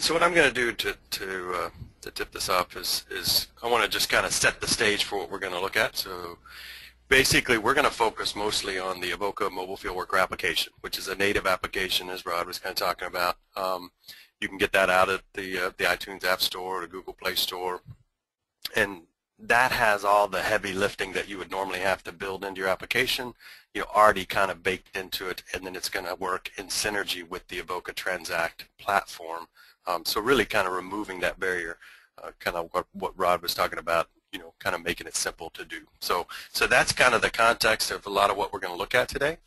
so what I'm going to do to to uh, to tip this off is is I want to just kind of set the stage for what we're going to look at. So basically, we're going to focus mostly on the Avoka mobile fieldworker application, which is a native application, as Rod was kind of talking about. Um, you can get that out at the uh, the iTunes App Store or the Google Play Store, and that has all the heavy lifting that you would normally have to build into your application, you already kind of baked into it, and then it's going to work in synergy with the Avoka Transact platform. Um, so really kind of removing that barrier, uh, kind of what, what Rod was talking about, you know, kind of making it simple to do. So, so that's kind of the context of a lot of what we're going to look at today.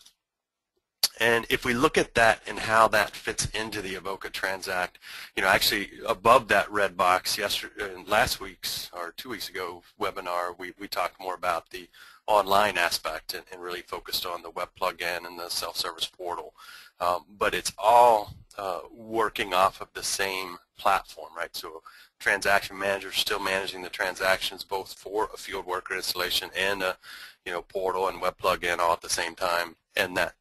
And if we look at that and how that fits into the Avoka Transact, you know, actually above that red box, yesterday, last week's or two weeks ago webinar, we, we talked more about the online aspect and, and really focused on the web plugin and the self-service portal. Um, but it's all uh, working off of the same platform, right? So transaction manager still managing the transactions both for a field worker installation and a you know portal and web plugin all at the same time, and that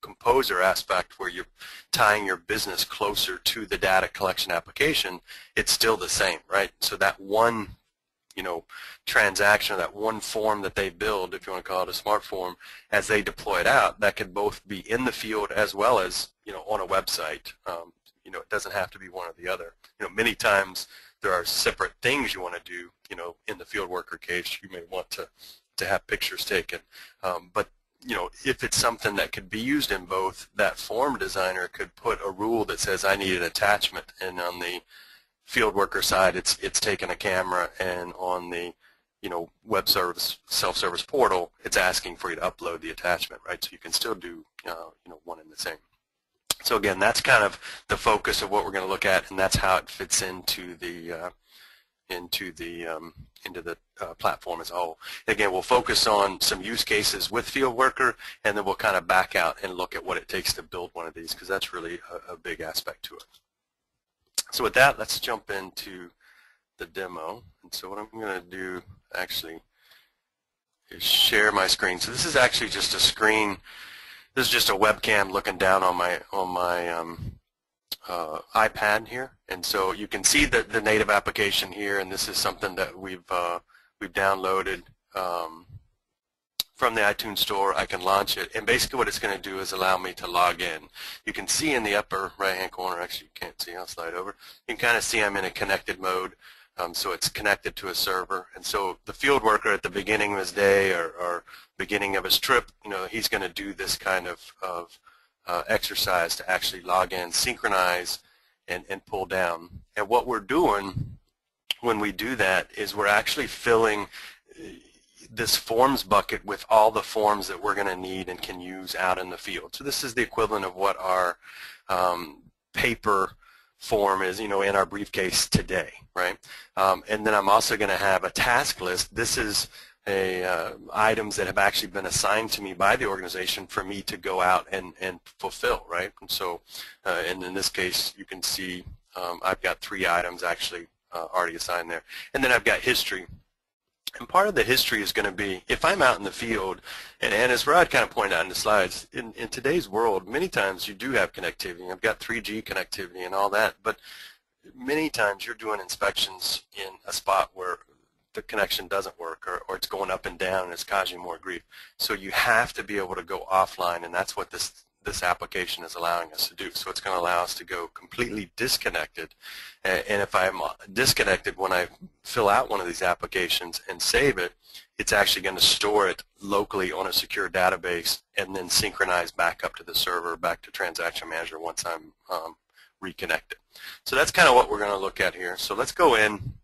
composer aspect where you're tying your business closer to the data collection application, it's still the same, right? So that one, you know, transaction or that one form that they build, if you want to call it a smart form, as they deploy it out, that could both be in the field as well as, you know, on a website. Um, you know, it doesn't have to be one or the other. You know, many times there are separate things you want to do, you know, in the field worker case, you may want to to have pictures taken. Um, but you know, if it's something that could be used in both, that form designer could put a rule that says I need an attachment, and on the field worker side, it's it's taking a camera, and on the you know web service self-service portal, it's asking for you to upload the attachment, right? So you can still do uh, you know one and the same. So again, that's kind of the focus of what we're going to look at, and that's how it fits into the uh, into the um, into the uh, platform as a whole. Again, we'll focus on some use cases with field worker, and then we'll kind of back out and look at what it takes to build one of these, because that's really a, a, big aspect to it. So with that, let's jump into the demo. And so what I'm going to do actually is share my screen. So this is actually just a screen. This is just a webcam looking down on my on my um, uh, iPad here, and so you can see the, the native application here, and this is something that we've uh, we've downloaded um, from the iTunes Store. I can launch it, and basically what it's going to do is allow me to log in. You can see in the upper right-hand corner, actually you can't see, I'll slide over. You can kind of see I'm in a connected mode, um, so it's connected to a server, and so the field worker at the beginning of his day or, or beginning of his trip, you know, he's going to do this kind of, of uh, exercise to actually log in, synchronize, and, and pull down. And what we're doing when we do that is we're actually filling this forms bucket with all the forms that we're going to need and can use out in the field. So this is the equivalent of what our um, paper form is, you know, in our briefcase today, right? Um, and then I'm also going to have a task list. This is a, uh, items that have actually been assigned to me by the organization for me to go out and, and fulfill, right? And so, uh, and in this case, you can see um, I've got three items actually uh, already assigned there. And then I've got history. And part of the history is going to be, if I'm out in the field, and, and as Rod kind of pointed out in the slides, in, in today's world, many times you do have connectivity. I've got 3G connectivity and all that, but many times you're doing inspections in a spot where the connection doesn't work or, or it's going up and down and it's causing more grief. So you have to be able to go offline and that's what this this application is allowing us to do. So it's going to allow us to go completely disconnected. And if I'm disconnected when I fill out one of these applications and save it, it's actually going to store it locally on a secure database and then synchronize back up to the server, back to Transaction Manager once I'm um, reconnected. So that's kind of what we're going to look at here. So let's go in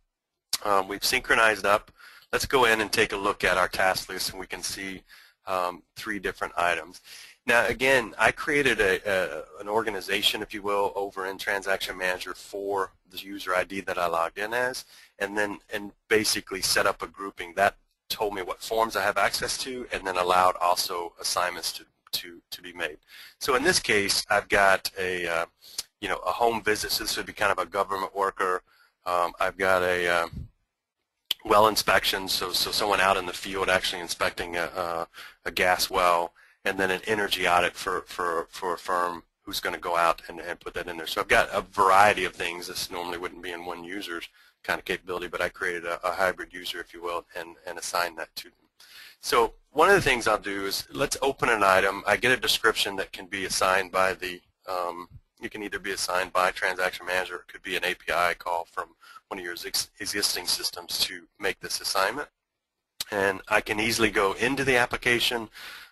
um, we've synchronized up. Let's go in and take a look at our task list and we can see um, three different items. Now again, I created a, a, an organization, if you will, over in Transaction Manager for the user ID that I logged in as, and then and basically set up a grouping that told me what forms I have access to, and then allowed also assignments to to to be made. So in this case, I've got a uh, you know a home visit. So this would be kind of a government worker. Um, I've got a um, well inspection, so, so someone out in the field actually inspecting a, a, a, gas well, and then an energy audit for, for, for a firm who's going to go out and, and put that in there. So I've got a variety of things. This normally wouldn't be in one user's kind of capability, but I created a, a hybrid user, if you will, and, and assigned that to them. So one of the things I'll do is let's open an item. I get a description that can be assigned by the, um, you can either be assigned by Transaction Manager, it could be an API call from one of your existing systems to make this assignment. And I can easily go into the application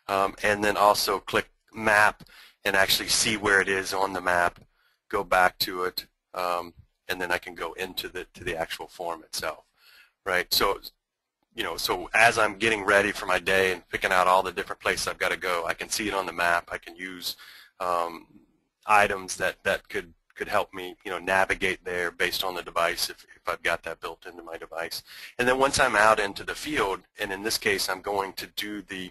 um, and then also click Map and actually see where it is on the map, go back to it, um, and then I can go into the to the actual form itself, right? So, you know, so as I'm getting ready for my day and picking out all the different places I've got to go, I can see it on the map. I can use um, items that that could could help me, you know, navigate there based on the device if, if I've got that built into my device. And then once I'm out into the field, and in this case I'm going to do the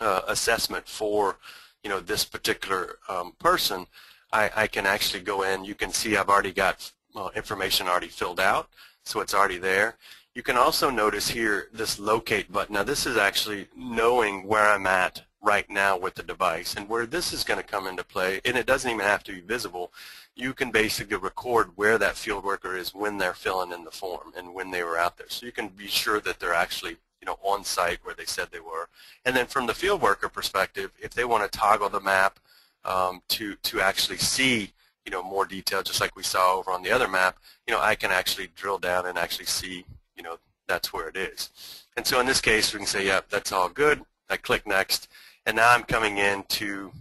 uh, assessment for you know, this particular um, person, I, I, can actually go in. You can see I've already got uh, information already filled out, so it's already there. You can also notice here this locate button. Now this is actually knowing where I'm at right now with the device and where this is going to come into play and it doesn't even have to be visible you can basically record where that field worker is when they're filling in the form and when they were out there so you can be sure that they're actually know, on site where they said they were. And then from the field worker perspective, if they want to toggle the map um, to, to actually see, you know, more detail, just like we saw over on the other map, you know, I can actually drill down and actually see, you know, that's where it is. And so in this case, we can say, yep, that's all good. I click next, and now I'm coming into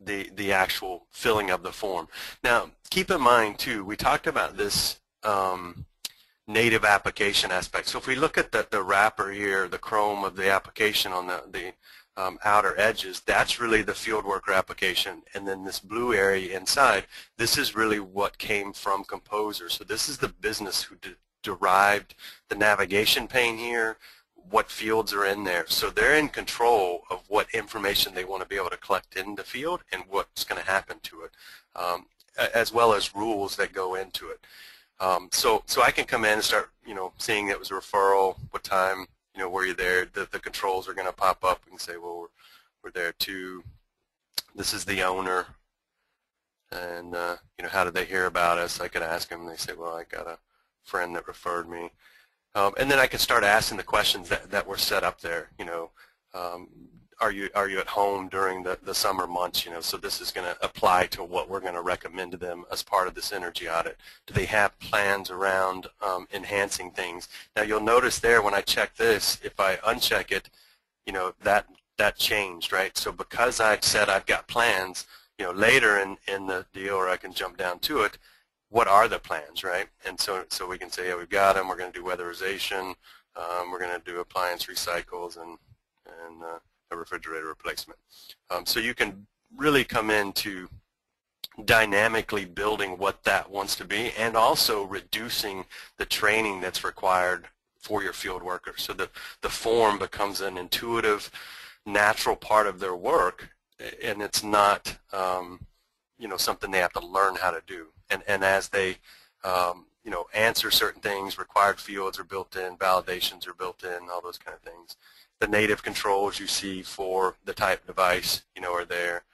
the, the actual filling of the form. Now, keep in mind, too, we talked about this um, native application aspect. So if we look at the, the wrapper here, the chrome of the application on the, the um, outer edges, that's really the field worker application. And then this blue area inside, this is really what came from Composer. So this is the business who de derived the navigation pane here, what fields are in there. So they're in control of what information they want to be able to collect in the field and what's going to happen to it, um, as well as rules that go into it. Um, so, so I can come in and start, you know, seeing it was a referral, what time, you know, were you there? The, the controls are going to pop up and say, well, we're, we're there too. This is the owner. And, uh, you know, how did they hear about us? I could ask them. And they say, well, I got a friend that referred me. Um, and then I could start asking the questions that, that were set up there, you know, um, are you are you at home during the, the summer months? You know, so this is going to apply to what we're going to recommend to them as part of this energy audit. Do they have plans around um, enhancing things? Now you'll notice there when I check this, if I uncheck it, you know that that changed, right? So because I said I've got plans, you know, later in in the deal, or I can jump down to it. What are the plans, right? And so so we can say, yeah, we've got them. We're going to do weatherization. Um, we're going to do appliance recycles and and uh, a refrigerator replacement. Um, so you can really come into dynamically building what that wants to be and also reducing the training that's required for your field workers. So the, the form becomes an intuitive, natural part of their work and it's not um, you know, something they have to learn how to do. And, and as they um, you know, answer certain things, required fields are built in, validations are built in, all those kind of things the native controls you see for the type device, you know, are there.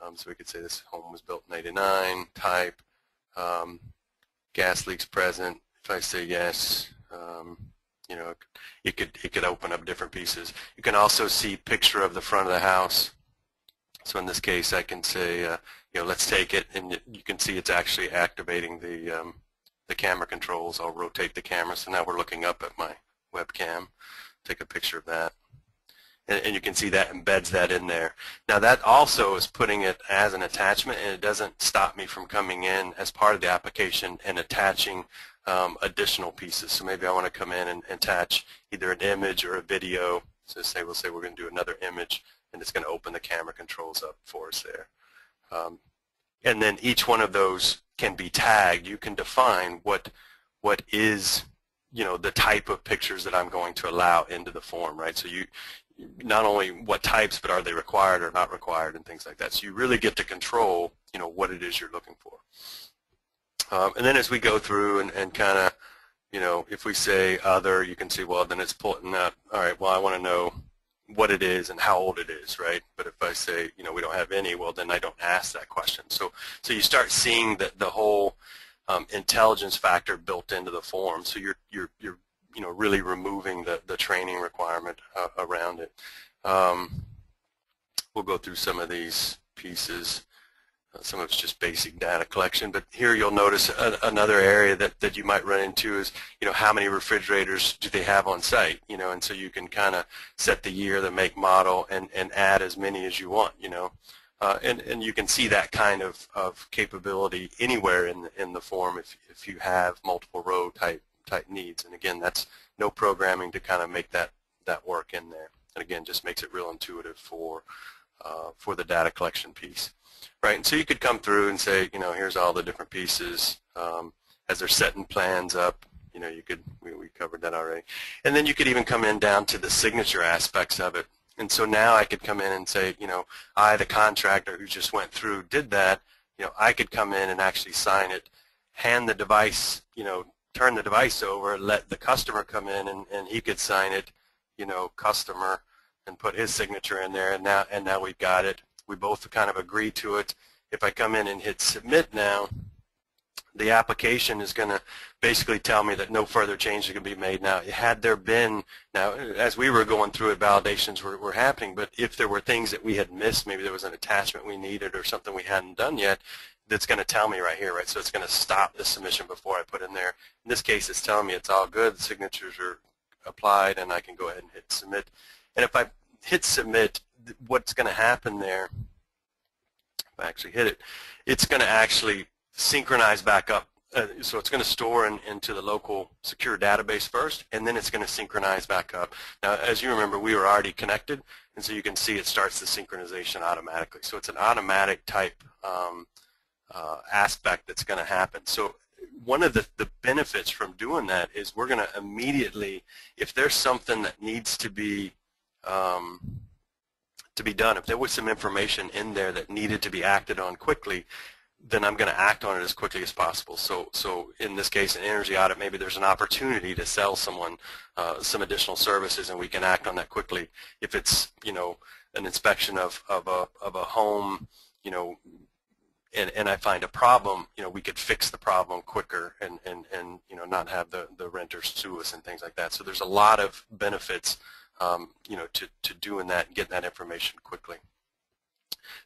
Um, so we could say this home was built in 89, type, um, gas leaks present. If I say yes, um, you know, it could it could open up different pieces. You can also see picture of the front of the house. So in this case, I can say, uh, you know, let's take it, and you can see it's actually activating the um, the camera controls. I'll rotate the camera, so now we're looking up at my webcam. Take a picture of that and, and you can see that embeds that in there. Now that also is putting it as an attachment and it doesn't stop me from coming in as part of the application and attaching um, additional pieces. So maybe I want to come in and attach either an image or a video. So say we'll say we're going to do another image and it's going to open the camera controls up for us there. Um, and then each one of those can be tagged. You can define what what is you know the type of pictures that I'm going to allow into the form, right? So you not only what types, but are they required or not required and things like that. So you really get to control, you know, what it is you're looking for. Um, and then as we go through and, and kind of, you know, if we say other, you can see, well, then it's pulling out, all right, well, I want to know, what it is and how old it is, right? But if I say, you know, we don't have any, well, then I don't ask that question. So, so you start seeing the, the whole um, intelligence factor built into the form. So you're, you're, you're you know, really removing the, the training requirement uh, around it. Um, we'll go through some of these pieces. Uh, some of it's just basic data collection, but here you'll notice a, another area that, that you might run into is, you know, how many refrigerators do they have on site, you know, and so you can kind of set the year, the make, model, and, and add as many as you want, you know. Uh, and, and you can see that kind of, of capability anywhere in the, in the form if, if you have multiple row type, type needs. And again, that's no programming to kind of make that, that work in there. And again, just makes it real intuitive for, uh, for the data collection piece. Right, and so you could come through and say, you know, here's all the different pieces um, as they're setting plans up. You know, you could, we, we covered that already. And then you could even come in down to the signature aspects of it. And so now I could come in and say, you know, I, the contractor who just went through, did that, you know, I could come in and actually sign it, hand the device, you know, turn the device over, let the customer come in and, and he could sign it, you know, customer, and put his signature in there, and now, and now we've got it. We both kind of agree to it. If I come in and hit submit now, the application is going to basically tell me that no further changes can be made. Now, had there been, now, as we were going through it, validations were, were happening, but if there were things that we had missed, maybe there was an attachment we needed or something we hadn't done yet, that's going to tell me right here, right? So it's going to stop the submission before I put in there. In this case, it's telling me it's all good, the signatures are applied, and I can go ahead and hit submit. And if I hit submit, what's going to happen there, if I actually hit it, it's going to actually synchronize back up. Uh, so it's going to store in, into the local secure database first, and then it's going to synchronize back up. Now, as you remember, we were already connected, and so you can see it starts the synchronization automatically. So it's an automatic type um, uh, aspect that's going to happen. So one of the, the benefits from doing that is we're going to immediately, if there's something that needs to be um, to be done. If there was some information in there that needed to be acted on quickly, then I'm going to act on it as quickly as possible. So, so in this case, an energy audit, maybe there's an opportunity to sell someone uh, some additional services, and we can act on that quickly. If it's, you know, an inspection of, of a of a home, you know, and, and I find a problem, you know, we could fix the problem quicker and, and, and you know, not have the, the renters sue us and things like that. So there's a lot of benefits um, you know, to, to doing that and getting that information quickly.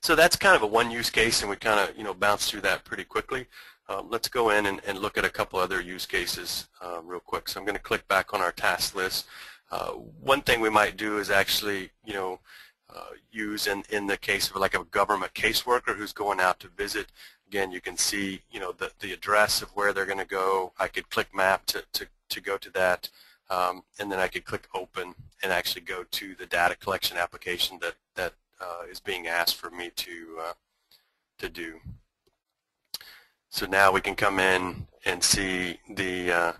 So that's kind of a one use case, and we kind of you know bounce through that pretty quickly. Um, let's go in and, and, look at a couple other use cases um, real quick. So I'm going to click back on our task list. Uh, one thing we might do is actually you know uh, use in, in the case of like a government caseworker who's going out to visit. Again, you can see you know the, the address of where they're going to go. I could click map to, to, to go to that. Um, and then I could click open and actually go to the data collection application that, that uh, is being asked for me to, uh, to do. So now we can come in and see the, uh,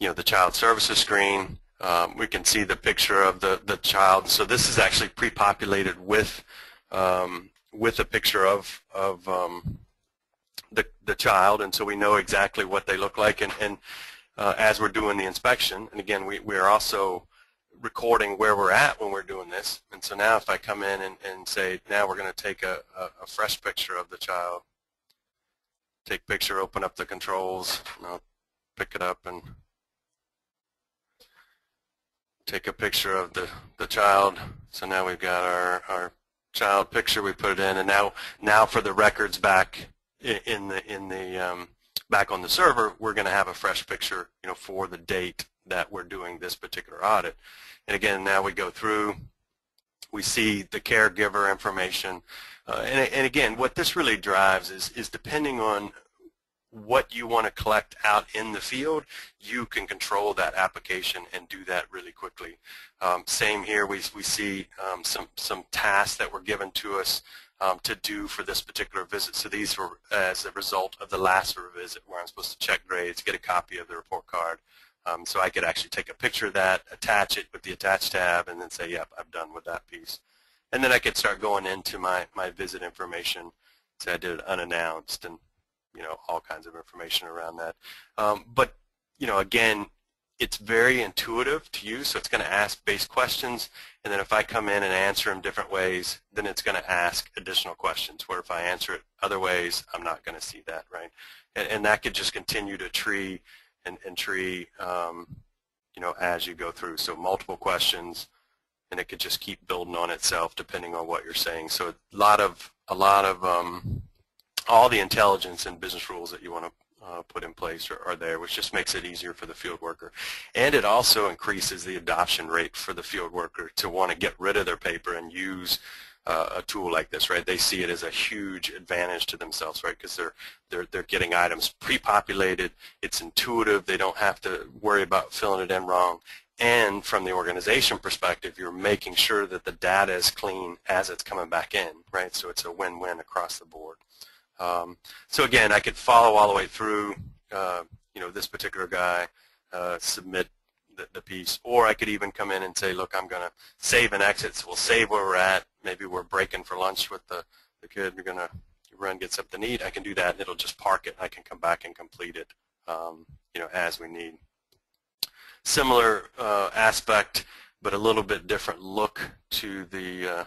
you know, the child services screen. Um, we can see the picture of the, the child. So this is actually pre-populated with, um, with a picture of, of um, the, the child, and so we know exactly what they look like. And, and uh, as we're doing the inspection. And again, we, we're also recording where we're at when we're doing this. And so now if I come in and, and say, now we're going to take a, a, a, fresh picture of the child, take picture, open up the controls, I'll pick it up and take a picture of the, the child. So now we've got our, our child picture, we put it in, and now, now for the records back in the, in the um, back on the server, we're going to have a fresh picture, you know, for the date that we're doing this particular audit. And again, now we go through, we see the caregiver information. Uh, and, and again, what this really drives is, is depending on what you want to collect out in the field, you can control that application and do that really quickly. Um, same here, we, we see um, some, some tasks that were given to us um, to do for this particular visit. So these were as a result of the last visit where I'm supposed to check grades, get a copy of the report card. Um, so I could actually take a picture of that, attach it with the attach tab, and then say, yep, I'm done with that piece. And then I could start going into my, my visit information. Say I did it unannounced and, you know, all kinds of information around that. Um, but, you know, again, it's very intuitive to use, so it's going to ask base questions, and then if I come in and answer them different ways, then it's going to ask additional questions. Where if I answer it other ways, I'm not going to see that, right? And, and that could just continue to tree and, tree, um, you know, as you go through. So multiple questions, and it could just keep building on itself depending on what you're saying. So a lot of a lot of um, all the intelligence and business rules that you want to uh, put in place are, are, there, which just makes it easier for the field worker. And it also increases the adoption rate for the field worker to want to get rid of their paper and use uh, a tool like this, right? They see it as a huge advantage to themselves, right? Because they're they're they're getting items pre-populated. It's intuitive. They don't have to worry about filling it in wrong. And from the organization perspective, you're making sure that the data is clean as it's coming back in, right? So it's a win-win across the board. Um, so again, I could follow all the way through, uh, you know, this particular guy, uh, submit the, the, piece, or I could even come in and say, look, I'm going to save and exit. So we'll save where we're at. Maybe we're breaking for lunch with the, the kid. We're going to run, get something to eat. I can do that, and it'll just park it. I can come back and complete it, um, you know, as we need. Similar uh, aspect, but a little bit different look to the uh,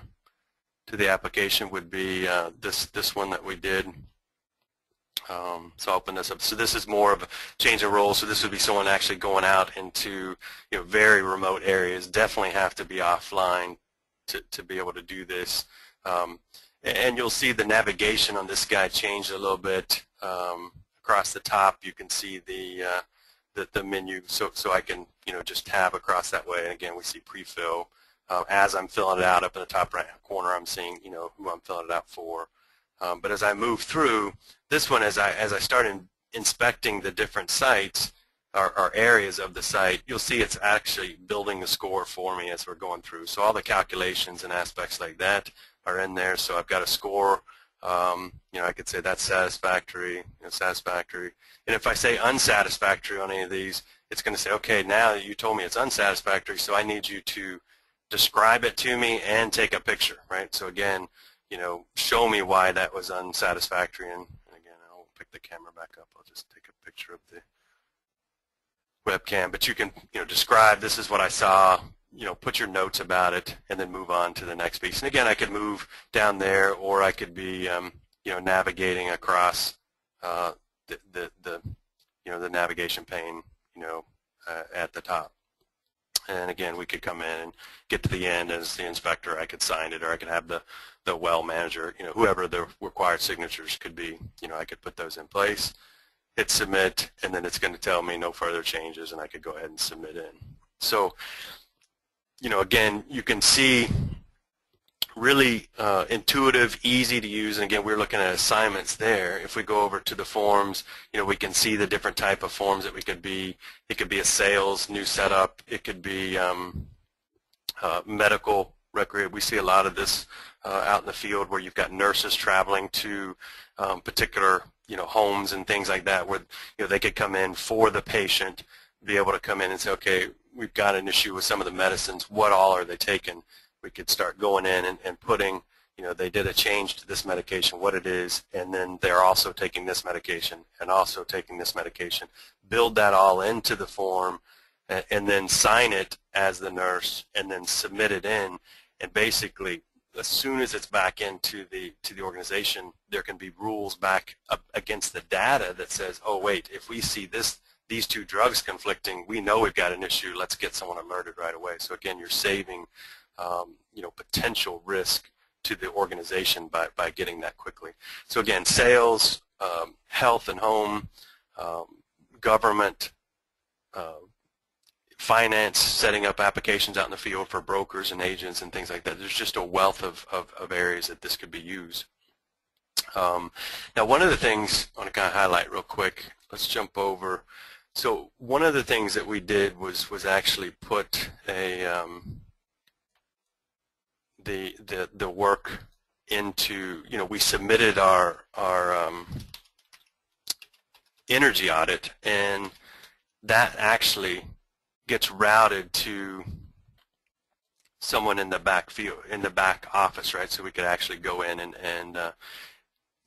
to the application would be uh, this this one that we did. Um, so I'll open this up. So this is more of a change of role. So this would be someone actually going out into you know very remote areas. Definitely have to be offline to to be able to do this. Um, and you'll see the navigation on this guy changed a little bit. Um, across the top, you can see the, uh, the the menu. So so I can you know just tab across that way. And again, we see pre-fill uh, as I'm filling it out up in the top right corner, I'm seeing you know who I'm filling it out for. Um, but as I move through, this one, as I as I start in, inspecting the different sites or, or, areas of the site, you'll see it's actually building the score for me as we're going through. So all the calculations and aspects like that are in there. So I've got a score. Um, you know, I could say that's satisfactory, you know, satisfactory. And if I say unsatisfactory on any of these, it's going to say, okay, now you told me it's unsatisfactory, so I need you to describe it to me and take a picture, right? So again, you know, show me why that was unsatisfactory. And, and again, I'll pick the camera back up. I'll just take a picture of the webcam. But you can, you know, describe this is what I saw, you know, put your notes about it, and then move on to the next piece. And again, I could move down there, or I could be, um, you know, navigating across uh, the, the, the, you know, the navigation pane, you know, uh, at the top. And again, we could come in and get to the end as the inspector. I could sign it, or I could have the the well manager, you know, whoever the required signatures could be. You know, I could put those in place, hit submit, and then it's going to tell me no further changes, and I could go ahead and submit in. So, you know, again, you can see really uh, intuitive, easy to use. And again, we're looking at assignments there. If we go over to the forms, you know, we can see the different type of forms that we could be. It could be a sales, new setup. It could be um, uh, medical record. We see a lot of this uh, out in the field where you've got nurses traveling to um, particular, you know, homes and things like that where, you know, they could come in for the patient, be able to come in and say, okay, we've got an issue with some of the medicines. What all are they taking? we could start going in and, and putting, you know, they did a change to this medication, what it is, and then they're also taking this medication and also taking this medication. Build that all into the form and, and then sign it as the nurse and then submit it in. And basically, as soon as it's back into the to the organization, there can be rules back against the data that says, oh wait, if we see this these two drugs conflicting, we know we've got an issue. Let's get someone alerted right away. So again, you're saving um, you know, potential risk to the organization by, by getting that quickly. So again, sales, um, health and home, um, government, uh, finance, setting up applications out in the field for brokers and agents and things like that. There's just a wealth of, of, of areas that this could be used. Um, now, one of the things I want to kind of highlight real quick, let's jump over. So one of the things that we did was was actually put a um, the the the work into you know we submitted our our um, energy audit and that actually gets routed to someone in the back field in the back office right so we could actually go in and and uh,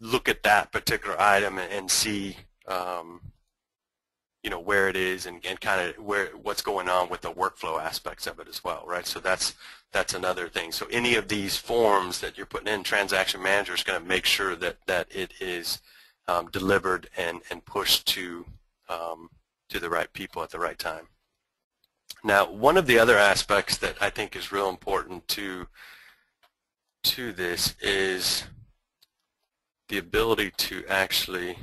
look at that particular item and, and see um, you know, where it is and, and kind of where what's going on with the workflow aspects of it as well, right? So that's that's another thing. So any of these forms that you're putting in, Transaction Manager is going to make sure that that it is um, delivered and and pushed to um, to the right people at the right time. Now, one of the other aspects that I think is real important to to this is the ability to actually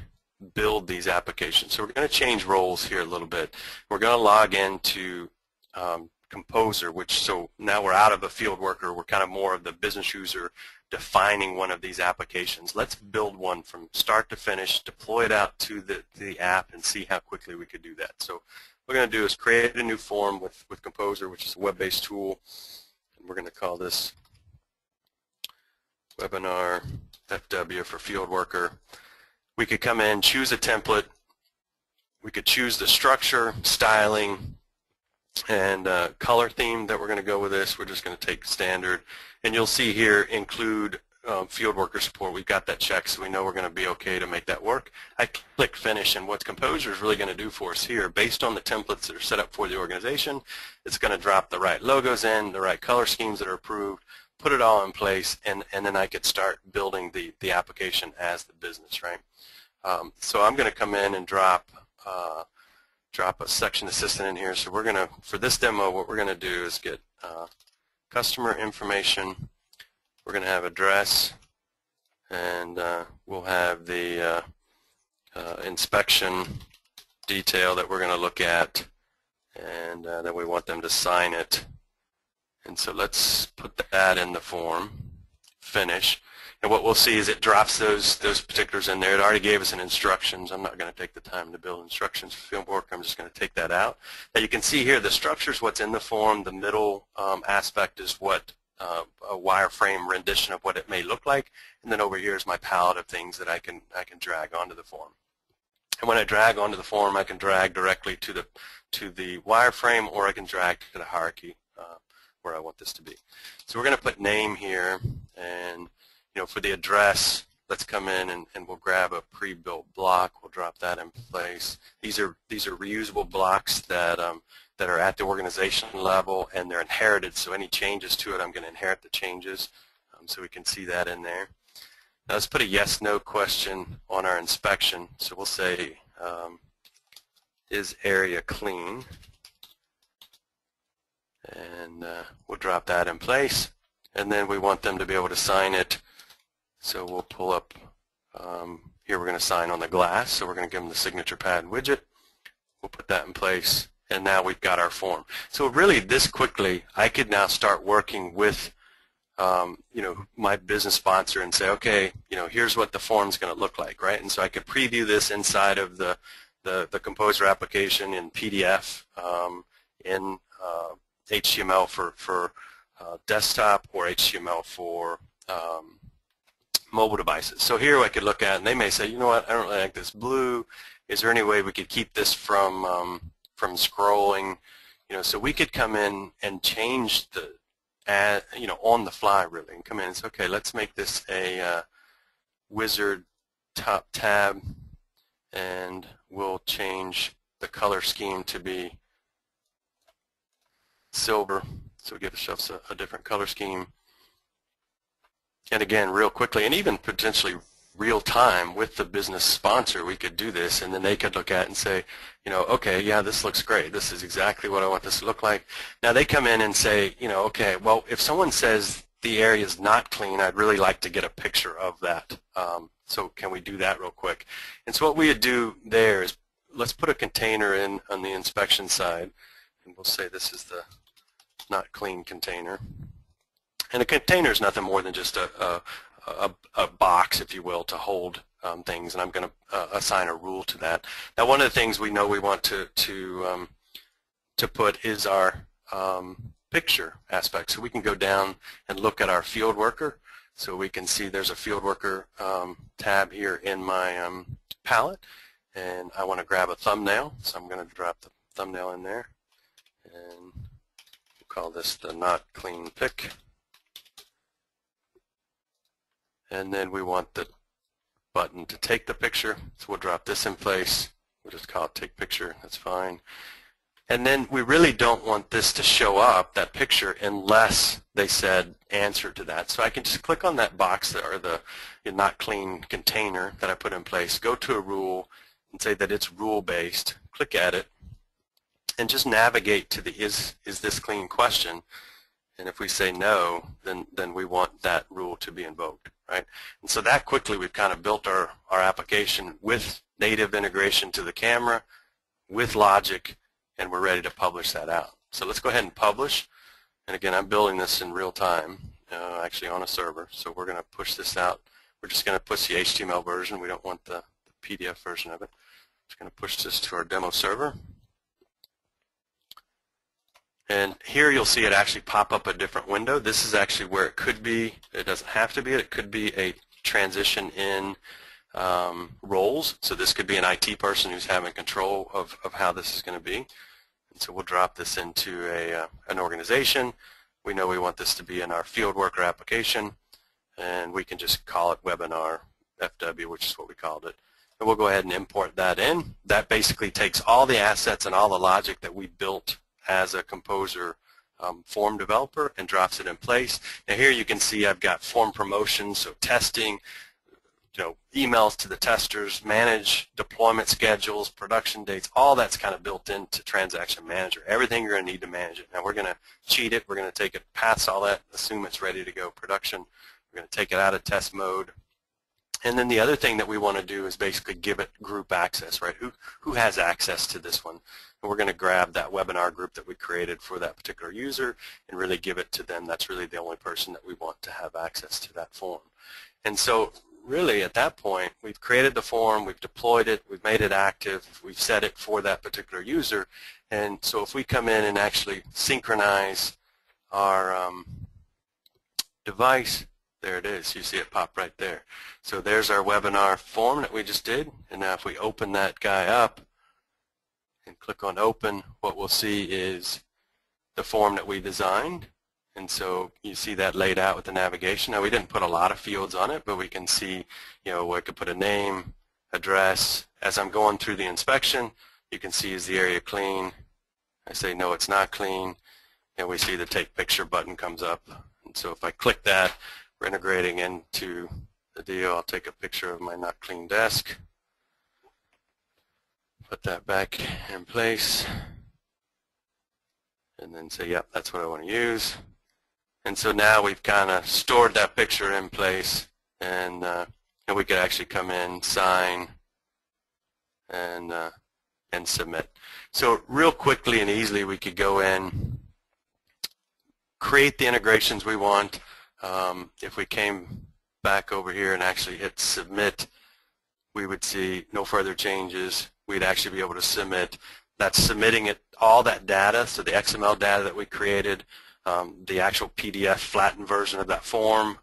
build these applications. So we're going to change roles here a little bit. We're going to log into um, Composer, which so now we're out of a field worker. We're kind of more of the business user defining one of these applications. Let's build one from start to finish, deploy it out to the, the app, and see how quickly we could do that. So we're going to do is create a new form with, with Composer, which is a web-based tool. And we're going to call this webinar FW for field worker. We could come in, choose a template. We could choose the structure, styling, and uh, color theme that we're going to go with this. We're just going to take standard. And you'll see here include um, field worker support. We've got that checked, so we know we're going to be okay to make that work. I click Finish, and what Composer is really going to do for us here, based on the templates that are set up for the organization, it's going to drop the right logos in, the right color schemes that are approved, put it all in place, and, and then I could start building the, the application as the business, right? Um, so I'm going to come in and drop uh, drop a section assistant in here. So we're going to, for this demo, what we're going to do is get uh, customer information. We're going to have address, and uh, we'll have the uh, uh inspection detail that we're going to look at, and uh, then we want them to sign it. And so let's put that in the form, finish. And what we'll see is it drops those those particulars in there. It already gave us an instructions. I'm not going to take the time to build instructions for field work. I'm just going to take that out. Now you can see here the structure is what's in the form. The middle um, aspect is what uh, a wireframe rendition of what it may look like. And then over here is my palette of things that I can I can drag onto the form. And when I drag onto the form, I can drag directly to the to the wireframe, or I can drag to the hierarchy uh, where I want this to be. So we're going to put name here, and you know, for the address, let's come in and, and we'll grab a pre-built block. We'll drop that in place. These are these are reusable blocks that um, that are at the organization level and they're inherited. So any changes to it, I'm going to inherit the changes. Um, so we can see that in there. Now let's put a yes/no question on our inspection. So we'll say, um, is area clean? And uh, we'll drop that in place. And then we want them to be able to sign it so we'll pull up, um, here we're going to sign on the glass, so we're going to give them the signature pad widget. We'll put that in place, and now we've got our form. So really, this quickly, I could now start working with um, you know, my business sponsor and say, okay, you know, here's what the form's going to look like, right? And so I could preview this inside of the, the, the Composer application in PDF, um, in uh, HTML for, for uh, desktop or HTML for um, mobile devices. So here I could look at, and they may say, you know what, I don't really like this blue. Is there any way we could keep this from um, from scrolling? You know, so we could come in and change the, ad, you know, on the fly really, and come in and say, okay, let's make this a uh, wizard top tab, and we'll change the color scheme to be silver. So we give ourselves a, a different color scheme and again, real quickly, and even potentially real time with the business sponsor, we could do this, and then they could look at and say, you know, okay, yeah, this looks great. This is exactly what I want this to look like. Now they come in and say, you know, okay, well, if someone says the area is not clean, I'd really like to get a picture of that. Um, so can we do that real quick? And so what we would do there is let's put a container in on the inspection side, and we'll say this is the not clean container. And a container is nothing more than just a, a, a, a box, if you will, to hold um, things, and I'm going to uh, assign a rule to that. Now, one of the things we know we want to to um, to put is our um, picture aspect. So we can go down and look at our field worker. So we can see there's a field worker um, tab here in my um, palette, and I want to grab a thumbnail. So I'm going to drop the thumbnail in there, and we'll call this the not clean pick and then we want the button to take the picture. So we'll drop this in place. We'll just call it take picture. That's fine. And then we really don't want this to show up, that picture, unless they said answer to that. So I can just click on that box or the not clean container that I put in place, go to a rule and say that it's rule-based, click Edit, and just navigate to the is, is this clean question. And if we say no, then, then we want that rule to be invoked, right? And so that quickly we've kind of built our, our application with native integration to the camera, with logic, and we're ready to publish that out. So let's go ahead and publish. And again, I'm building this in real time, uh, actually on a server. So we're going to push this out. We're just going to push the HTML version. We don't want the, the PDF version of it. Just going to push this to our demo server. And here you'll see it actually pop up a different window. This is actually where it could be. It doesn't have to be. It could be a transition in um, roles. So this could be an IT person who's having control of, of how this is going to be. And so we'll drop this into a, uh, an organization. We know we want this to be in our field worker application, and we can just call it webinar FW, which is what we called it. And we'll go ahead and import that in. That basically takes all the assets and all the logic that we built as a Composer um, form developer and drops it in place. Now here you can see I've got form promotions, so testing, you know, emails to the testers, manage deployment schedules, production dates, all that's kind of built into Transaction Manager. Everything you're going to need to manage it. Now we're going to cheat it. We're going to take it past all that, assume it's ready to go production. We're going to take it out of test mode. And then the other thing that we want to do is basically give it group access, right? Who, who has access to this one? We're going to grab that webinar group that we created for that particular user and really give it to them. That's really the only person that we want to have access to that form. And so really at that point, we've created the form, we've deployed it, we've made it active, we've set it for that particular user. And so if we come in and actually synchronize our um, device, there it is. You see it pop right there. So there's our webinar form that we just did. And now if we open that guy up and click on open, what we'll see is the form that we designed. And so you see that laid out with the navigation. Now we didn't put a lot of fields on it, but we can see, you know, I could put a name, address. As I'm going through the inspection, you can see is the area clean. I say no, it's not clean. And we see the take picture button comes up. And so if I click that, we're integrating into the deal. I'll take a picture of my not clean desk. Put that back in place. And then say, yep, that's what I want to use. And so now we've kind of stored that picture in place and, uh, and we could actually come in, sign, and, uh, and submit. So real quickly and easily we could go in, create the integrations we want. Um, if we came back over here and actually hit submit, we would see no further changes. We'd actually be able to submit. That's submitting it all that data, so the XML data that we created, um, the actual PDF flattened version of that form.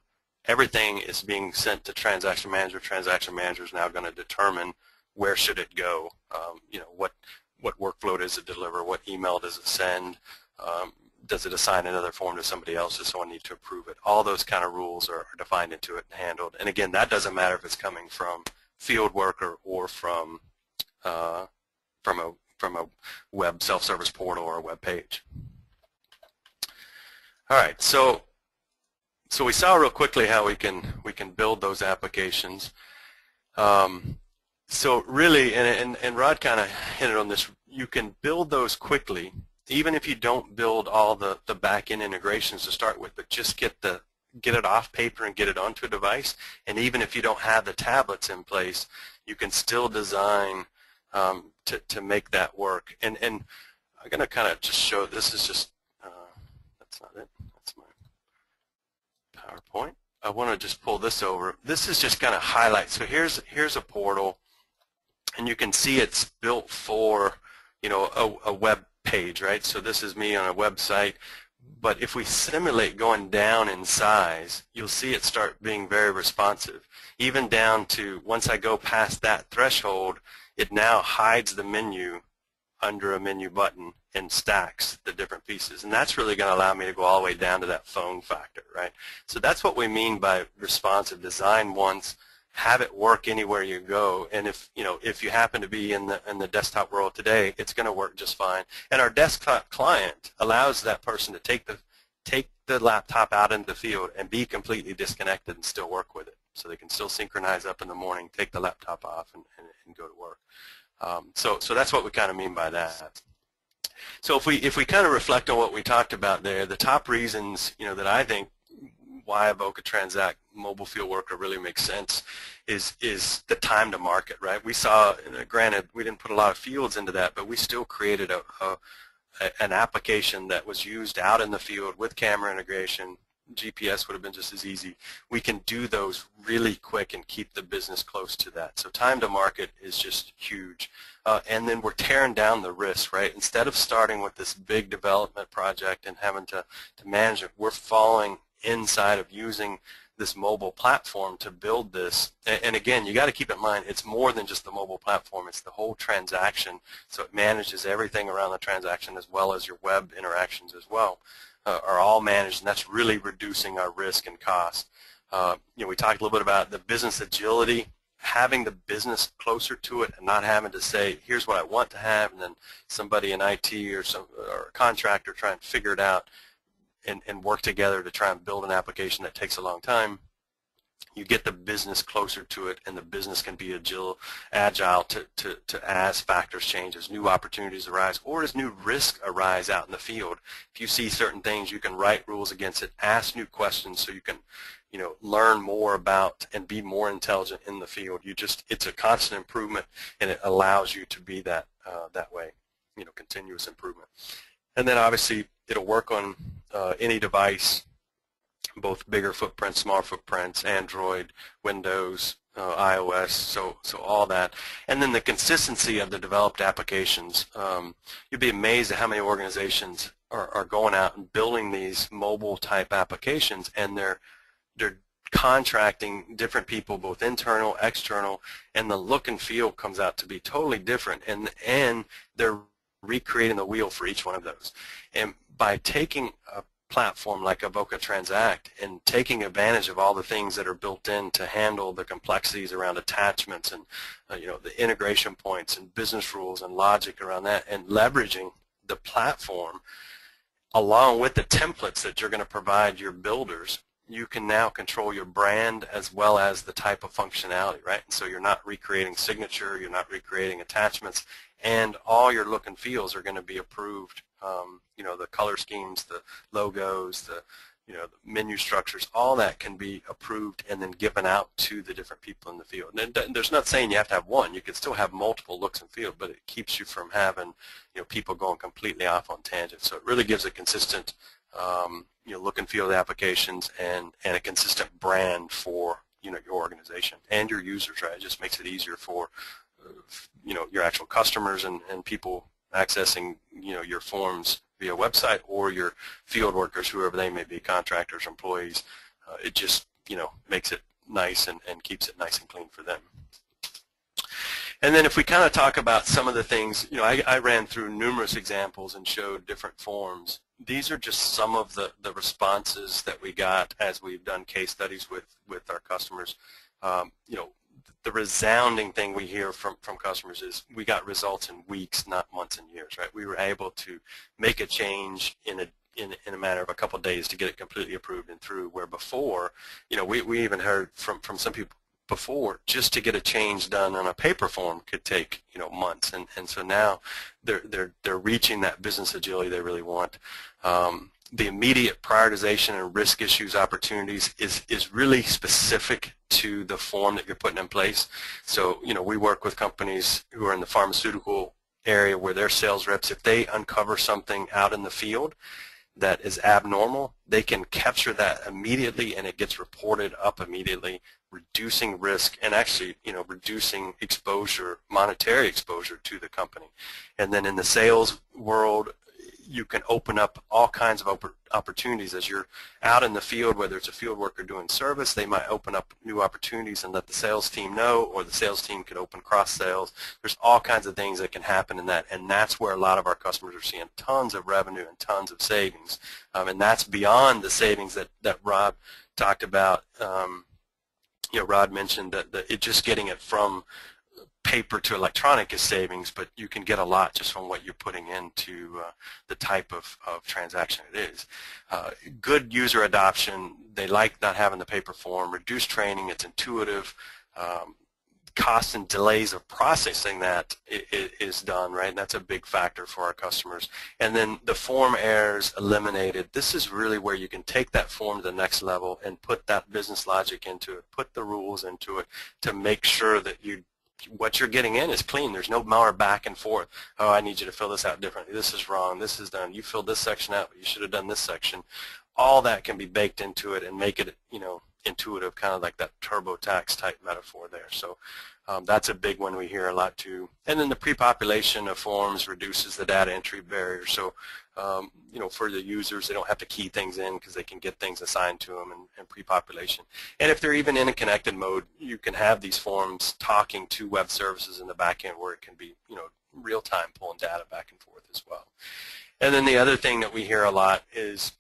Everything is being sent to Transaction Manager. Transaction Manager is now going to determine where should it go. Um, you know, what what workflow does it deliver? What email does it send? Um, does it assign another form to somebody else? Does someone need to approve it? All those kind of rules are, are defined into it and handled. And again, that doesn't matter if it's coming from field worker or from uh, from a from a web self-service portal or a web page. All right, so so we saw real quickly how we can we can build those applications. Um, so really, and, and, and Rod kind of hinted on this, you can build those quickly, even if you don't build all the, the back-end integrations to start with, but just get the get it off paper and get it onto a device. And even if you don't have the tablets in place, you can still design um, to, to make that work. And, and I'm going to kind of just show, this is just that's not it. That's my PowerPoint. I want to just pull this over. This is just kind of highlight. So here's here's a portal, and you can see it's built for you know a, a web page, right? So this is me on a website. But if we simulate going down in size, you'll see it start being very responsive. Even down to once I go past that threshold, it now hides the menu under a menu button and stacks the different pieces. And that's really going to allow me to go all the way down to that phone factor, right? So that's what we mean by responsive design once, have it work anywhere you go. And if you know if you happen to be in the in the desktop world today, it's going to work just fine. And our desktop client allows that person to take the take the laptop out into the field and be completely disconnected and still work with it. So they can still synchronize up in the morning, take the laptop off, and, and, and go to work. Um, so so that's what we kind of mean by that. So if we if we kind of reflect on what we talked about there, the top reasons you know that I think why Avoka Transact mobile field worker really makes sense is is the time to market, right? We saw, granted, we didn't put a lot of fields into that, but we still created a, a an application that was used out in the field with camera integration. GPS would have been just as easy. We can do those really quick and keep the business close to that. So time to market is just huge. Uh, and then we're tearing down the risk, right? Instead of starting with this big development project and having to, to manage it, we're falling inside of using this mobile platform to build this. And, again, you got to keep in mind it's more than just the mobile platform. It's the whole transaction. So it manages everything around the transaction as well as your web interactions as well uh, are all managed, and that's really reducing our risk and cost. Uh, you know, we talked a little bit about the business agility, having the business closer to it and not having to say, here's what I want to have, and then somebody in IT or some or a contractor try and figure it out and, and work together to try and build an application that takes a long time, you get the business closer to it and the business can be agile, agile to, to, to as factors change, as new opportunities arise, or as new risks arise out in the field. If you see certain things, you can write rules against it, ask new questions so you can you know, learn more about and be more intelligent in the field. You just, it's a constant improvement and it allows you to be that, uh, that way, you know, continuous improvement. And then obviously it'll work on uh, any device, both bigger footprints, smaller footprints, Android, Windows, uh, iOS, so so all that, and then the consistency of the developed applications. Um, you'd be amazed at how many organizations are, are going out and building these mobile type applications, and they're they're contracting different people, both internal, external, and the look and feel comes out to be totally different, and and they're recreating the wheel for each one of those. And by taking a platform like Avoka Transact and taking advantage of all the things that are built in to handle the complexities around attachments and uh, you know the integration points and business rules and logic around that and leveraging the platform along with the templates that you're going to provide your builders you can now control your brand as well as the type of functionality, right? So you're not recreating signature, you're not recreating attachments, and all your look and feels are going to be approved. Um, you know, the color schemes, the logos, the you know, the menu structures, all that can be approved and then given out to the different people in the field. And there's not saying you have to have one. You can still have multiple looks and feels, but it keeps you from having, you know, people going completely off on tangents. So it really gives a consistent, um, you know, look and feel of the applications and, and a consistent brand for, you know, your organization and your users, right? It just makes it easier for you know, your actual customers and, and people accessing, you know, your forms via website or your field workers, whoever they may be, contractors, employees. Uh, it just, you know, makes it nice and, and keeps it nice and clean for them. And then if we kind of talk about some of the things, you know, I, I ran through numerous examples and showed different forms. These are just some of the, the responses that we got as we've done case studies with, with our customers. Um, you know, the resounding thing we hear from, from customers is we got results in weeks, not months and years, right? We were able to make a change in a in, in a matter of a couple of days to get it completely approved and through, where before, you know, we, we even heard from, from some people before just to get a change done on a paper form could take you know months and and so now they're they're they're reaching that business agility they really want um, the immediate prioritization and risk issues opportunities is, is really specific to the form that you're putting in place. So, you know, we work with companies who are in the pharmaceutical area where their sales reps, if they uncover something out in the field that is abnormal, they can capture that immediately and it gets reported up immediately, reducing risk and actually, you know, reducing exposure, monetary exposure to the company. And then in the sales world, you can open up all kinds of opportunities as you're out in the field, whether it's a field worker doing service, they might open up new opportunities and let the sales team know, or the sales team could open cross sales. There's all kinds of things that can happen in that, and that's where a lot of our customers are seeing tons of revenue and tons of savings, um, and that's beyond the savings that, that Rob talked about um, you know, Rod mentioned that, that it just getting it from paper to electronic is savings, but you can get a lot just from what you're putting into uh, the type of, of transaction it is. Uh, good user adoption, they like not having the paper form, reduced training, it's intuitive, um, costs and delays of processing that is done, right? And that's a big factor for our customers. And then the form errors eliminated. This is really where you can take that form to the next level and put that business logic into it, put the rules into it to make sure that you what you're getting in is clean. There's no more back and forth. Oh, I need you to fill this out differently. This is wrong. This is done. You filled this section out, but you should have done this section. All that can be baked into it and make it, you know, intuitive, kind of like that TurboTax type metaphor there. So um, that's a big one we hear a lot too. And then the pre-population of forms reduces the data entry barrier. So, um, you know, for the users, they don't have to key things in because they can get things assigned to them and, pre-population. And if they're even in a connected mode, you can have these forms talking to web services in the back end where it can be, you know, real-time pulling data back and forth as well. And then the other thing that we hear a lot is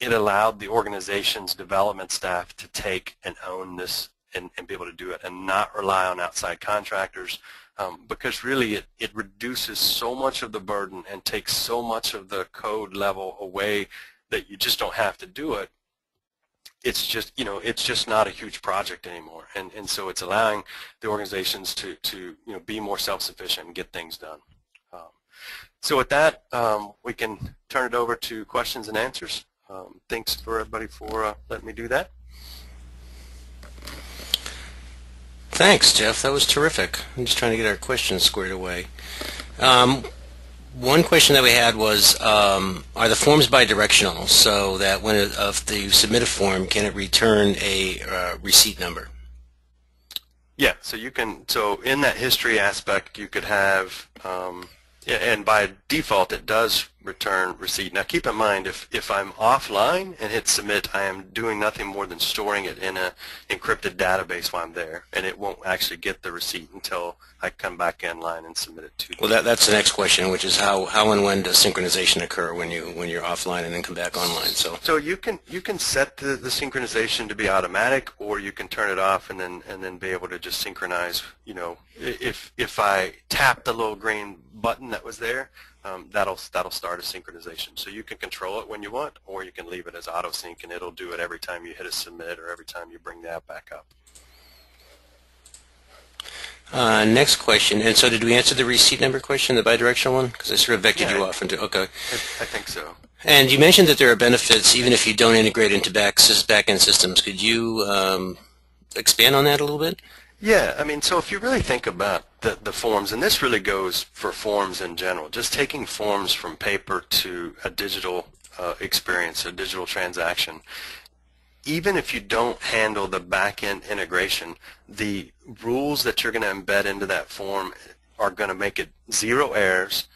it allowed the organization's development staff to take and own this and, and be able to do it and not rely on outside contractors um, because really it, it reduces so much of the burden and takes so much of the code level away that you just don't have to do it. It's just you know it's just not a huge project anymore. And and so it's allowing the organizations to to you know be more self-sufficient and get things done. Um, so with that um, we can turn it over to questions and answers. Um, thanks for everybody for uh, letting me do that Thanks, Jeff. That was terrific. I'm just trying to get our questions squared away. Um, one question that we had was, um, are the forms bidirectional so that when it, if you submit a form, can it return a uh, receipt number? Yeah, so you can, so in that history aspect, you could have, um, and by default, it does return receipt. Now keep in mind, if, if I'm offline and hit submit, I am doing nothing more than storing it in a encrypted database while I'm there, and it won't actually get the receipt until I come back online and submit it to Well, that, that's the next question, which is how, how and when does synchronization occur when, you, when you're offline and then come back online? So, so you can you can set the, the synchronization to be automatic, or you can turn it off and then and then be able to just synchronize. You know, if if I tap the little green button that was there, um, that'll that'll start a synchronization. So you can control it when you want, or you can leave it as auto sync, and it'll do it every time you hit a submit or every time you bring the app back up. Uh, next question. And so did we answer the receipt number question, the bidirectional one? Because I sort of vectored yeah, you off into, okay. I, I, think so. And you mentioned that there are benefits even if you don't integrate into back, back-end systems. Could you um, expand on that a little bit? Yeah, I mean, so if you really think about the, the forms, and this really goes for forms in general, just taking forms from paper to a digital uh, experience, a digital transaction, even if you don't handle the back-end integration, the rules that you're going to embed into that form are going to make it zero errors,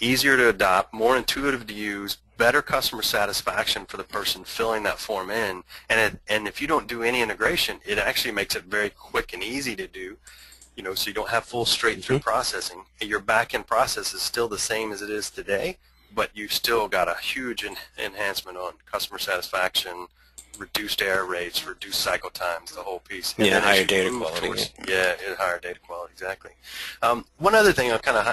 easier to adopt, more intuitive to use, better customer satisfaction for the person filling that form in. And it, and if you don't do any integration, it actually makes it very quick and easy to do. You know, so you don't have full straight-through mm -hmm. processing. Your back-end process is still the same as it is today, but you've still got a huge en enhancement on customer satisfaction, reduced error rates, reduced cycle times, the whole piece. And yeah, higher data quality. Towards, yeah, higher data quality, exactly. Um, one other thing, I kind of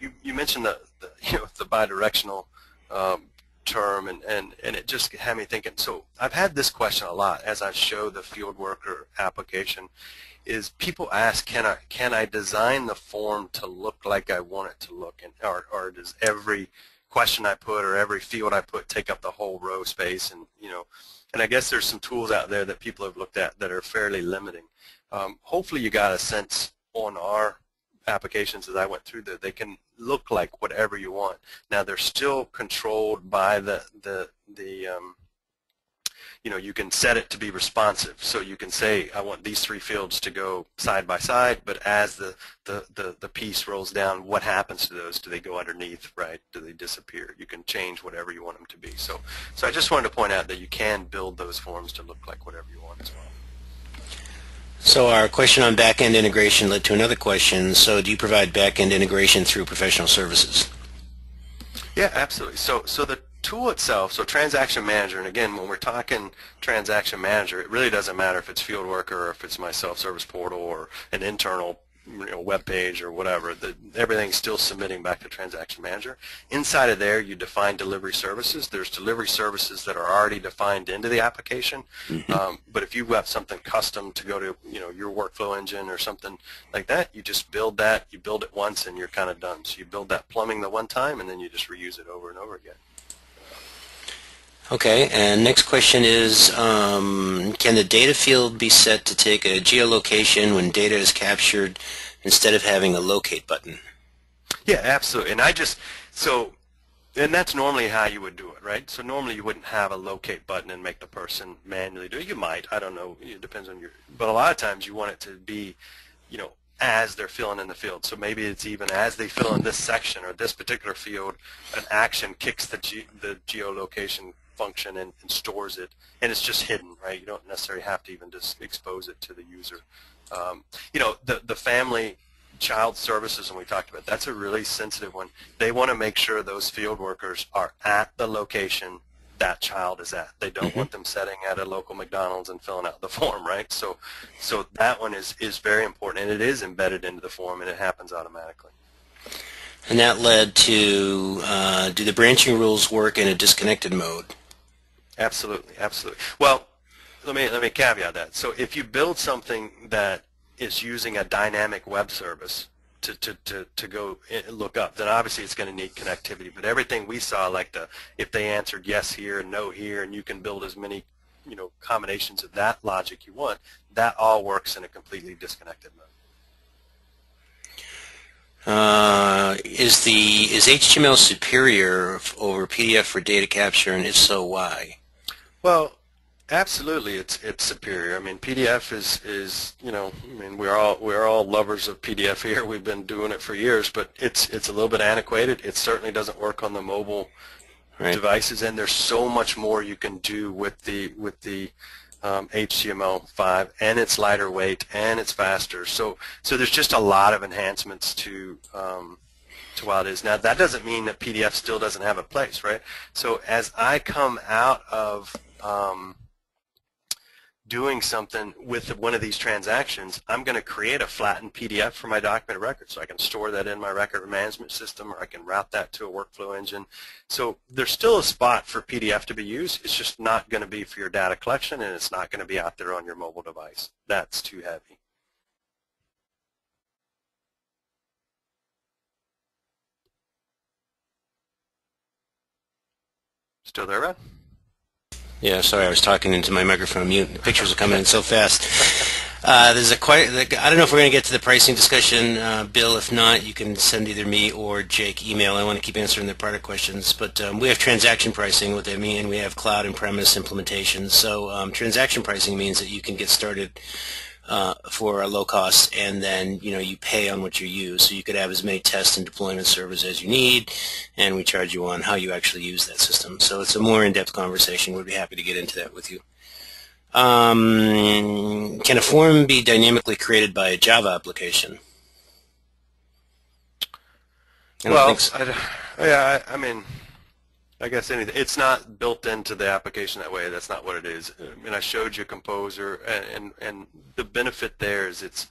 you you mentioned the, the you know the bidirectional um, term, and, and and it just had me thinking. So I've had this question a lot as I show the field worker application. Is people ask, can I can I design the form to look like I want it to look, and or or does every question I put or every field I put take up the whole row space, and you know and I guess there's some tools out there that people have looked at that are fairly limiting. Um, hopefully you got a sense on our applications as I went through that they can look like whatever you want. Now they're still controlled by the the the um, you know, you can set it to be responsive. So you can say, I want these three fields to go side by side, but as the, the, the, the piece rolls down, what happens to those? Do they go underneath, right? Do they disappear? You can change whatever you want them to be. So, so I just wanted to point out that you can build those forms to look like whatever you want as well. So our question on back-end integration led to another question. So do you provide back-end integration through professional services? Yeah, absolutely. So, so the tool itself, so transaction manager, and again, when we're talking transaction manager, it really doesn't matter if it's field worker or if it's my self-service portal or an internal you know, web page or whatever, the, everything's still submitting back to Transaction Manager. Inside of there, you define delivery services. There's delivery services that are already defined into the application. Mm-hmm. Um, but if you have something custom to go to, you know, your workflow engine or something like that, you just build that. You build it once, and you're kind of done. So you build that plumbing the one time, and then you just reuse it over and over again. Okay, and next question is, um, can the data field be set to take a geolocation when data is captured instead of having a locate button? Yeah, absolutely. And I just, so, and that's normally how you would do it, right? So normally you wouldn't have a locate button and make the person manually do it. You might, I don't know, it depends on your, but a lot of times you want it to be, you know, as they're filling in the field. So maybe it's even as they fill in this section or this particular field, an action kicks the, ge the geolocation function and, and, stores it, and it's just hidden, right? You don't necessarily have to even just expose it to the user. Um, you know, the the family child services, and we talked about that's a really sensitive one. They want to make sure those field workers are at the location that child is at. They don't mm-hmm. want them setting at a local McDonald's and filling out the form, right? So, so that one is is very important, and it is embedded into the form, and it happens automatically. And that led to uh, do the branching rules work in a disconnected mode? Absolutely, absolutely. Well, let me let me caveat that. So if you build something that is using a dynamic web service to, to, to, to go look up, then obviously it's going to need connectivity. But everything we saw, like the if they answered yes here and no here, and you can build as many you know combinations of that logic you want, that all works in a completely disconnected mode. Uh, is the is HTML superior over PDF for data capture, and if so, why? Well, absolutely, it's it's superior. I mean, PDF is is you know, I mean, we're all we're all lovers of PDF here. We've been doing it for years, but it's it's a little bit antiquated. It certainly doesn't work on the mobile right. devices, and there's so much more you can do with the with the um, HTML5, and it's lighter weight, and it's faster. So so there's just a lot of enhancements to um, to what it is. Now that doesn't mean that PDF still doesn't have a place, right? So as I come out of um, doing something with one of these transactions, I'm going to create a flattened PDF for my document record so I can store that in my record management system or I can route that to a workflow engine. So there's still a spot for PDF to be used. It's just not going to be for your data collection and it's not going to be out there on your mobile device. That's too heavy. Still there, Red? Yeah, sorry, I was talking into my microphone mute. The pictures are coming in so fast. Uh, there's a quite. I don't know if we're going to get to the pricing discussion, uh, Bill. If not, you can send either me or Jake email. I want to keep answering the product questions, but um, we have transaction pricing. What they mean, we have cloud and premise implementations. So um, transaction pricing means that you can get started uh, for a low cost, and then you know you pay on what you use. So you could have as many test and deployment servers as you need, and we charge you on how you actually use that system. So it's a more in-depth conversation. We'd be happy to get into that with you. Um, can a form be dynamically created by a Java application? I well, so. I, yeah, I, I mean, I guess anything. It's not built into the application that way. That's not what it is. I mean, I showed you Composer, and, and, and the benefit there is it's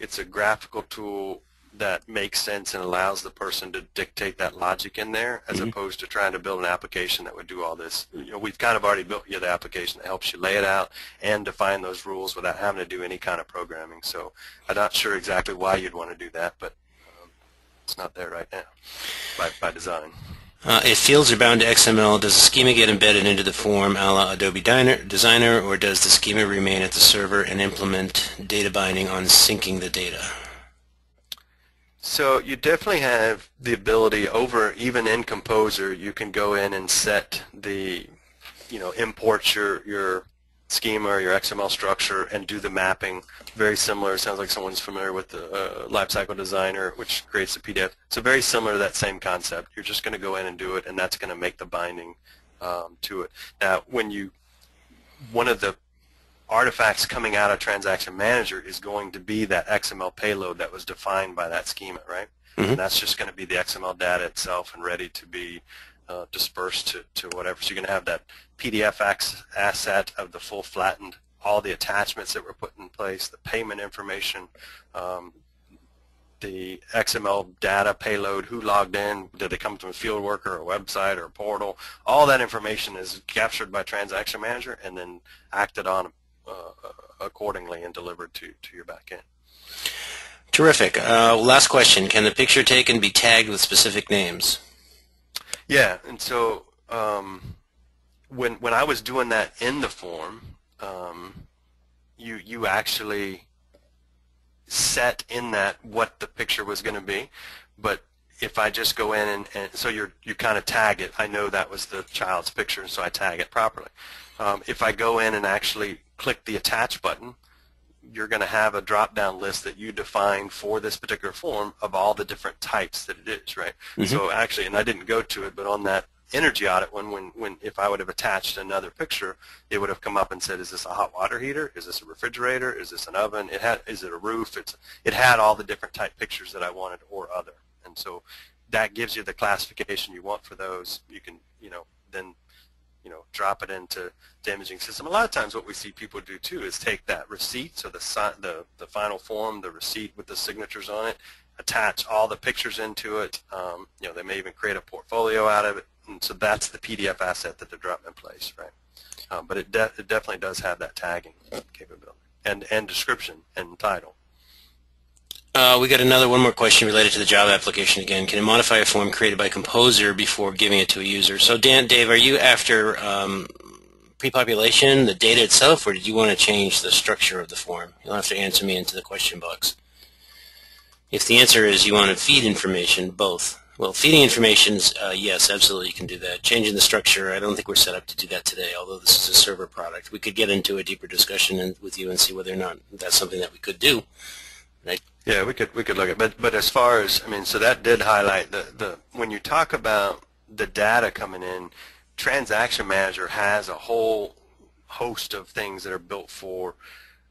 it's a graphical tool that makes sense and allows the person to dictate that logic in there, as mm-hmm. opposed to trying to build an application that would do all this. You know, we've kind of already built you the application that helps you lay it out and define those rules without having to do any kind of programming. So I'm not sure exactly why you'd want to do that, but um, it's not there right now by, by design. Uh, if fields are bound to XML, does the schema get embedded into the form a la Adobe Designer, or does the schema remain at the server and implement data binding on syncing the data? So you definitely have the ability over, even in Composer, you can go in and set the, you know, import your, your schema or your XML structure and do the mapping. Very similar. It sounds like someone's familiar with the uh, LiveCycle Designer, which creates the PDF. So very similar to that same concept. You're just going to go in and do it, and that's going to make the binding um, to it. Now, when you, one of the artifacts coming out of Transaction Manager is going to be that XML payload that was defined by that schema, right? Mm -hmm. And that's just going to be the XML data itself and ready to be uh, dispersed to, to whatever. So you're going to have that PDF asset of the full flattened, all the attachments that were put in place, the payment information, um, the XML data payload, who logged in, did they come from a field worker or a website or a portal, all that information is captured by Transaction Manager and then acted on uh, accordingly and delivered to, to your backend. Terrific. Uh, last question. Can the picture taken be tagged with specific names? Yeah, and so um, when when I was doing that in the form, um, you you actually set in that what the picture was going to be, but if I just go in and, and so you're you kind of tag it, I know that was the child's picture, so I tag it properly. Um, if I go in and actually click the attach button, you're going to have a drop-down list that you define for this particular form of all the different types that it is, right? Mm-hmm. So actually, and I didn't go to it, but on that energy audit one, when, when if I would have attached another picture, it would have come up and said, is this a hot water heater? Is this a refrigerator? Is this an oven? It had, is it a roof? It's, it had all the different type pictures that I wanted or other. And so that gives you the classification you want for those. You can, you know, then you know, drop it into the imaging system. A lot of times what we see people do too is take that receipt, so the, the, the final form, the receipt with the signatures on it, attach all the pictures into it. Um, you know, they may even create a portfolio out of it. And so that's the PDF asset that they drop in place, right? Um, but it, de it definitely does have that tagging capability and, and description and title. Uh, we got another one more question related to the job application again. Can it modify a form created by Composer before giving it to a user? So Dan, Dave, are you after um, pre-population, the data itself, or did you want to change the structure of the form? You'll have to answer me into the question box. If the answer is you want to feed information, both. Well, feeding information uh, yes, absolutely you can do that. Changing the structure, I don't think we're set up to do that today, although this is a server product. We could get into a deeper discussion with you and see whether or not that's something that we could do. Right? Yeah, we could we could look at, but but as far as I mean, so that did highlight the the when you talk about the data coming in, Transaction Manager has a whole host of things that are built for,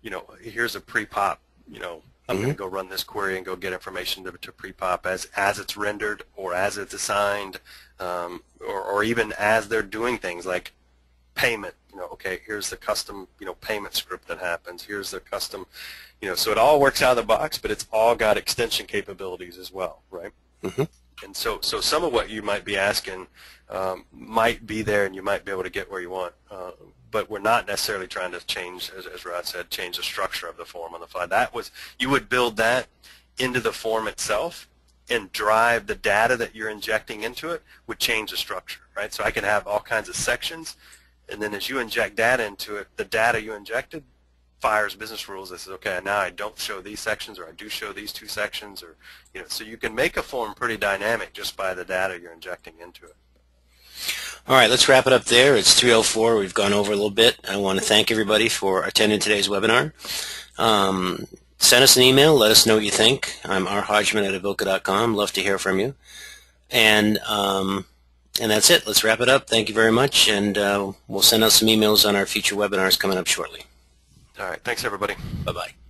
you know, here's a pre-pop, you know, I'm mm-hmm. going to go run this query and go get information to, to pre-pop as as it's rendered or as it's assigned, um, or or even as they're doing things like payment. You know, okay, here's the custom, you know, payment script that happens. Here's the custom, you know, so it all works out of the box, but it's all got extension capabilities as well, right? Mm-hmm. And so, so some of what you might be asking um, might be there, and you might be able to get where you want. Uh, but we're not necessarily trying to change, as, as Rod said, change the structure of the form on the fly. That was you would build that into the form itself, and drive the data that you're injecting into it would change the structure, right? So I can have all kinds of sections and then as you inject data into it, the data you injected fires business rules that says, okay, now I don't show these sections or I do show these two sections or, you know, so you can make a form pretty dynamic just by the data you're injecting into it. All right, let's wrap it up there. It's 3.04. We've gone over a little bit. I want to thank everybody for attending today's webinar. Um, send us an email. Let us know what you think. I'm R. Hodgman at Avoka.com. Love to hear from you. And um, and that's it. Let's wrap it up. Thank you very much, and uh, we'll send out some emails on our future webinars coming up shortly. All right. Thanks, everybody. Bye-bye.